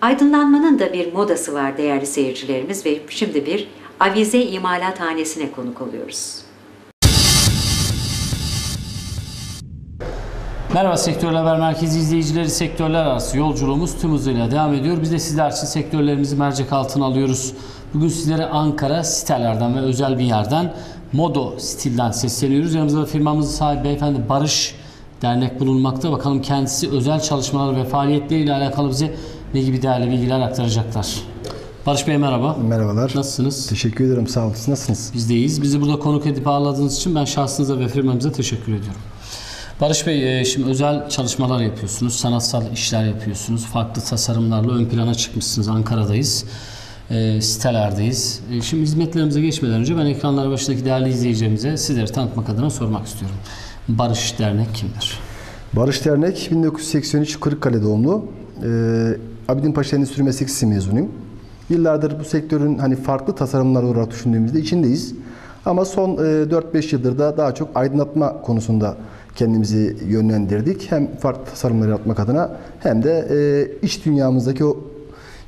Aydınlanmanın da bir modası var değerli seyircilerimiz ve şimdi bir avize imalathanesine konuk oluyoruz. Merhaba Sektörler Haber Merkezi izleyicileri sektörler arası yolculuğumuz tüm hızıyla devam ediyor. Biz de sizler için sektörlerimizi mercek altına alıyoruz. Bugün sizlere Ankara sitelerden ve özel bir yerden Modo stilden sesleniyoruz. Yanımızda da firmamızın sahibi beyefendi Barış Dernek bulunmakta. Bakalım kendisi özel çalışmalar ve faaliyetleriyle alakalı bize ne gibi değerli bilgiler aktaracaklar. Barış Bey merhaba. Merhabalar. Nasılsınız? Teşekkür ederim. Sağ olun. Nasılsınız? Biz deyiz. Bizi burada konuk edip ağırladığınız için ben şahsınıza ve firmamıza teşekkür ediyorum. Barış Bey, e, şimdi özel çalışmalar yapıyorsunuz, sanatsal işler yapıyorsunuz, farklı tasarımlarla ön plana çıkmışsınız. Ankara'dayız, e, sitelerdeyiz. E, Şimdi hizmetlerimize geçmeden önce ben ekranlar başındaki değerli izleyicilerimize sizleri tanıtmak adına sormak istiyorum. Barış Dernek kimdir? Barış Dernek 1983 Kırıkkale doğumlu. Ee, Abidin Paşa Endüstri Meslek mezunuyum. Yıllardır bu sektörün hani farklı tasarımlar olarak düşündüğümüzde içindeyiz. Ama son e, 4-5 yıldır da daha çok aydınlatma konusunda kendimizi yönlendirdik. Hem farklı tasarımları yapmak adına hem de e, iç dünyamızdaki o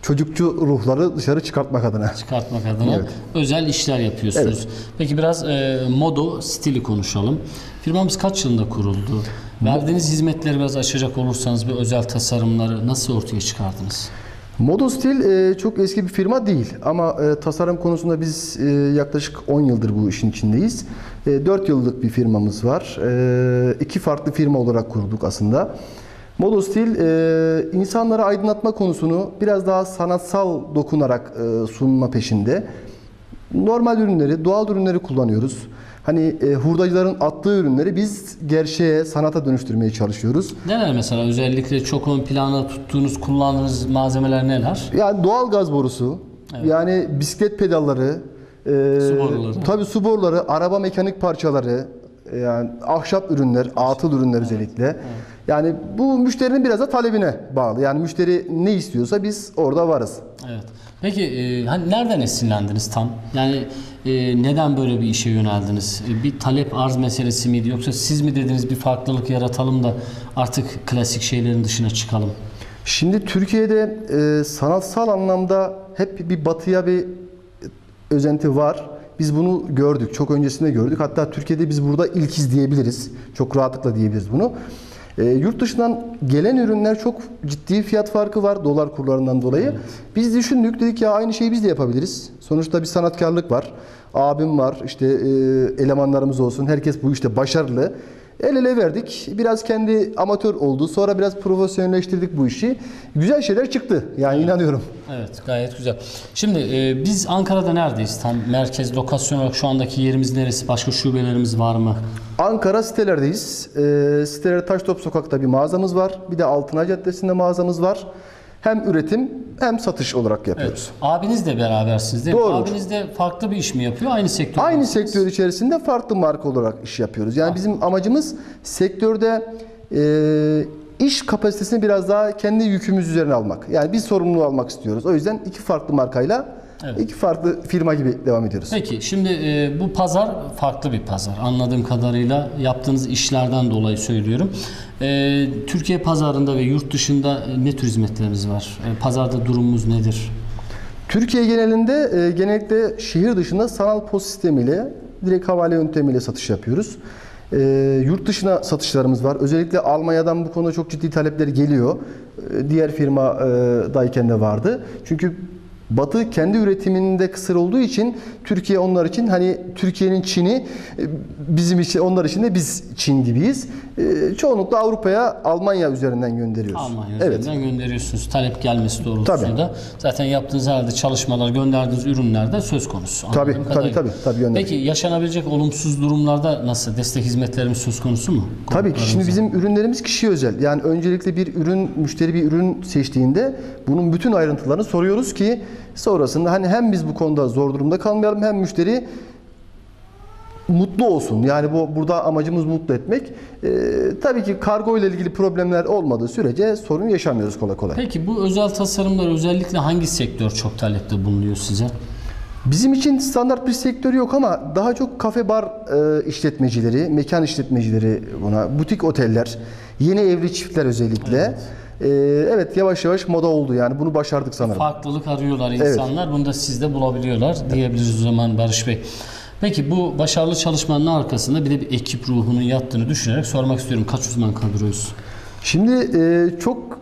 çocukçu ruhları dışarı çıkartmak adına. Çıkartmak adına Evet. özel işler yapıyorsunuz. Peki biraz e, modo stili konuşalım. Firmamız kaç yılında kuruldu? Verdiğiniz hizmetleri biraz açacak olursanız bir özel tasarımları nasıl ortaya çıkardınız? Modostil e, çok eski bir firma değil ama e, tasarım konusunda biz e, yaklaşık 10 yıldır bu işin içindeyiz. E, 4 yıllık bir firmamız var. E, iki farklı firma olarak kurduk aslında. Modostil e, insanlara aydınlatma konusunu biraz daha sanatsal dokunarak e, sunma peşinde. Normal ürünleri, doğal ürünleri kullanıyoruz. Hani e, hurdacıların attığı ürünleri biz gerçeğe, sanata dönüştürmeye çalışıyoruz. Neler mesela özellikle çok ön plana tuttuğunuz, kullandığınız malzemeler neler? Yani doğal gaz borusu, yani bisiklet pedalları, e, Su boruları. tabii su boruları, araba mekanik parçaları, yani ahşap ürünler, atıl ürünler özellikle. Yani bu müşterinin biraz da talebine bağlı. Yani müşteri ne istiyorsa biz orada varız. Evet. Peki e, hani nereden esinlendiniz tam? Yani e, neden böyle bir işe yöneldiniz? E, bir talep arz meselesi miydi yoksa siz mi dediniz bir farklılık yaratalım da artık klasik şeylerin dışına çıkalım? Şimdi Türkiye'de e, sanatsal anlamda hep bir batıya bir özenti var. Biz bunu gördük. Çok öncesinde gördük. Hatta Türkiye'de biz burada ilkiz diyebiliriz. Çok rahatlıkla diyebiliriz bunu. E, yurt dışından gelen ürünler çok ciddi fiyat farkı var dolar kurlarından dolayı. Biz düşündük dedik ya aynı şeyi biz de yapabiliriz. Sonuçta bir sanatkarlık var. Abim var, işte e, elemanlarımız olsun. Herkes bu işte başarılı. El ele verdik. Biraz kendi amatör oldu. Sonra biraz profesyonelleştirdik bu işi. Güzel şeyler çıktı. Yani inanıyorum. Evet gayet güzel. Şimdi e, biz Ankara'da neredeyiz? Tam merkez lokasyon olarak şu andaki yerimiz neresi? Başka şubelerimiz var mı? Ankara sitelerdeyiz. Ee, siteler Taştop Sokak'ta bir mağazamız var. Bir de Altınay Caddesi'nde mağazamız var. Hem üretim hem satış olarak yapıyoruz. Abiniz de berabersiniz değil mi? Doğrudur. Abiniz de farklı bir iş mi yapıyor? Aynı sektör. Aynı sektör içerisinde farklı marka olarak iş yapıyoruz. Yani bizim amacımız sektörde e, iş kapasitesini biraz daha kendi yükümüz üzerine almak. Yani biz sorumluluğu almak istiyoruz. O yüzden iki farklı markayla Evet. iki farklı firma gibi devam ediyoruz. Peki şimdi e, bu pazar farklı bir pazar. Anladığım kadarıyla yaptığınız işlerden dolayı söylüyorum. E, Türkiye pazarında ve yurt dışında e, ne tür hizmetleriniz var? E, pazarda durumumuz nedir? Türkiye genelinde e, genellikle şehir dışında sanal post sistemiyle direkt havale yöntemiyle satış yapıyoruz. E, yurt dışına satışlarımız var. Özellikle Almanya'dan bu konuda çok ciddi talepler geliyor. E, diğer firmadayken de vardı. Çünkü Batı kendi üretiminde kısır olduğu için Türkiye onlar için hani Türkiye'nin Çin'i e, bizim için onlar için de biz Çin gibiyiz. E, çoğunlukla Avrupa'ya Almanya üzerinden gönderiyoruz. Almanya Evet. üzerinden gönderiyorsunuz. Talep gelmesi doğrultusunda. Tabii. Zaten yaptığınız herhalde çalışmalar, gönderdiğiniz ürünler de söz konusu. Tabii, tabii, tabii, tabii, gönderiyoruz. Peki yaşanabilecek olumsuz durumlarda nasıl? Destek hizmetlerimiz söz konusu mu? Tabii ki şimdi bizim ürünlerimiz kişiye özel. Yani öncelikle bir ürün, müşteri bir ürün seçtiğinde bunun bütün ayrıntılarını soruyoruz ki sonrasında hani hem biz bu konuda zor durumda kalmayalım hem müşteri mutlu olsun. Yani bu burada amacımız mutlu etmek. Ee, tabii ki kargo ile ilgili problemler olmadığı sürece sorun yaşamıyoruz kolay kolay. Peki bu özel tasarımlar özellikle hangi sektör çok talepte bulunuyor size? Bizim için standart bir sektör yok ama daha çok kafe bar e, işletmecileri, mekan işletmecileri buna, butik oteller, yeni evli çiftler özellikle. E, evet yavaş yavaş moda oldu yani bunu başardık sanırım. Farklılık arıyorlar insanlar. Bunu da sizde bulabiliyorlar diyebiliriz o zaman Barış Bey. Peki bu başarılı çalışmanın arkasında bir de bir ekip ruhunun yattığını düşünerek sormak istiyorum. Kaç uzman kadroyuz? Şimdi e, çok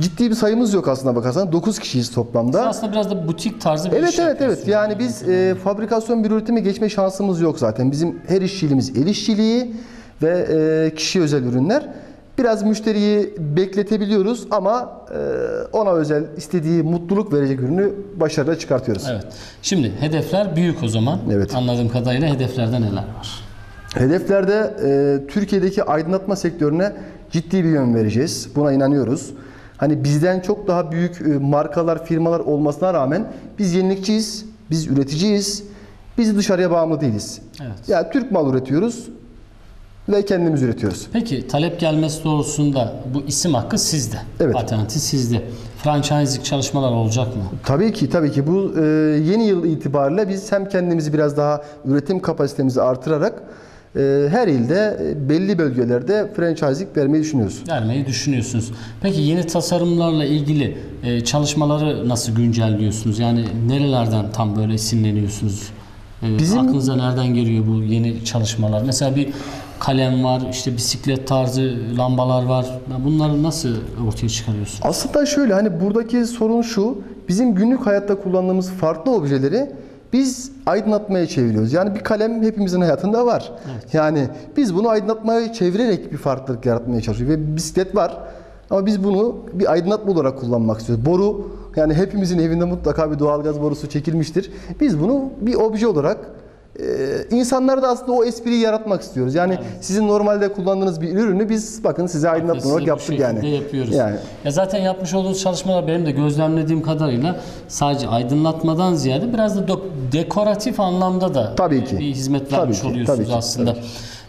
ciddi bir sayımız yok aslında bakarsan. 9 kişiyiz toplamda. Aslında biraz da butik tarzı bir Evet iş evet evet. Yani biz e, fabrikasyon bir üretime geçme şansımız yok zaten. Bizim her işçiliğimiz el işçiliği ve e, kişi özel ürünler. Biraz müşteriyi bekletebiliyoruz ama e, ona özel istediği mutluluk verecek ürünü başarıyla çıkartıyoruz. Evet. Şimdi hedefler büyük o zaman. Evet. Anladığım kadarıyla hedeflerde neler var? Hedeflerde e, Türkiye'deki aydınlatma sektörüne ciddi bir yön vereceğiz. Buna inanıyoruz. Hani bizden çok daha büyük e, markalar, firmalar olmasına rağmen biz yenilikçiyiz, biz üreticiyiz. Biz dışarıya bağımlı değiliz. Evet. Ya Türk mal üretiyoruz ve kendimiz üretiyoruz. Peki talep gelmesi doğrultusunda bu isim hakkı sizde. Evet. Patenti sizde. Franchising çalışmalar olacak mı? Tabii ki tabii ki bu e, yeni yıl itibariyle biz hem kendimizi biraz daha üretim kapasitemizi artırarak e, her ilde e, belli bölgelerde franchising vermeyi düşünüyoruz. Vermeyi düşünüyorsunuz. Peki yeni tasarımlarla ilgili e, çalışmaları nasıl güncelliyorsunuz? Yani nerelerden tam böyle esinleniyorsunuz? E, Bizim- Aklınıza nereden geliyor bu yeni çalışmalar? Mesela bir kalem var, işte bisiklet tarzı lambalar var. Bunları nasıl ortaya çıkarıyorsunuz? Aslında şöyle hani buradaki sorun şu. Bizim günlük hayatta kullandığımız farklı objeleri biz aydınlatmaya çeviriyoruz. Yani bir kalem hepimizin hayatında var. Yani biz bunu aydınlatmaya çevirerek bir farklılık yaratmaya çalışıyoruz. Ve bisiklet var. Ama biz bunu bir aydınlatma olarak kullanmak istiyoruz. Boru yani hepimizin evinde mutlaka bir doğalgaz borusu çekilmiştir. Biz bunu bir obje olarak e, insanlarda aslında o espriyi yaratmak istiyoruz. Yani sizin normalde kullandığınız bir ürünü biz bakın size aydınlatma olarak yaptık yani. yapıyoruz. Yani Ya zaten yapmış olduğunuz çalışmalar benim de gözlemlediğim kadarıyla sadece aydınlatmadan ziyade biraz da dekoratif anlamda da Tabii ki. bir hizmet Tabii vermiş ki, oluyorsunuz tabii ki, aslında. tabii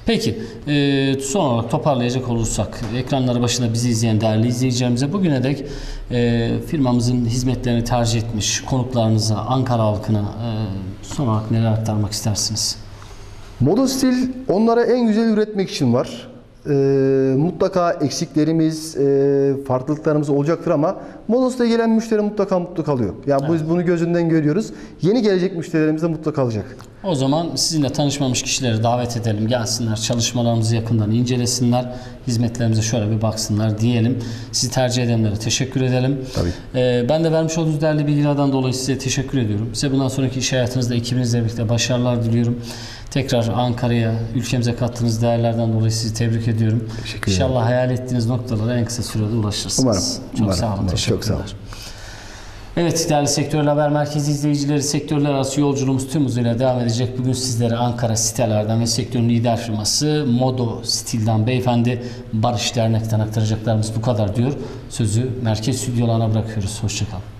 Peki, e, son olarak toparlayacak olursak, ekranları başında bizi izleyen değerli izleyicilerimize bugüne dek e, firmamızın hizmetlerini tercih etmiş konuklarınıza, Ankara halkına e, son olarak neler aktarmak istersiniz? Modostil onlara en güzel üretmek için var. Ee, mutlaka eksiklerimiz, e, farklılıklarımız olacaktır ama Modostil'e gelen müşteri mutlaka mutlu kalıyor. Yani biz bunu gözünden görüyoruz. Yeni gelecek müşterilerimiz de mutlu kalacak. O zaman sizinle tanışmamış kişileri davet edelim. Gelsinler, çalışmalarımızı yakından incelesinler. Hizmetlerimize şöyle bir baksınlar diyelim. Sizi tercih edenlere teşekkür edelim. Tabii. Ee, ben de vermiş olduğunuz değerli bilgilerden dolayı size teşekkür ediyorum. Size bundan sonraki iş hayatınızda ekibinizle birlikte başarılar diliyorum. Tekrar Ankara'ya, ülkemize kattığınız değerlerden dolayı sizi tebrik ediyorum. Teşekkür ederim. İnşallah hayal ettiğiniz noktalara en kısa sürede ulaşırsınız. Umarım, Çok umarım, sağ olun. umarım. Çok sağ olun. Evet değerli Sektörel Haber Merkezi izleyicileri sektörler arası yolculuğumuz tüm hızıyla devam edecek. Bugün sizlere Ankara sitelerden ve sektörün lider firması Modo Stil'den beyefendi Barış Dernek'ten aktaracaklarımız bu kadar diyor. Sözü merkez stüdyolarına bırakıyoruz. Hoşçakalın.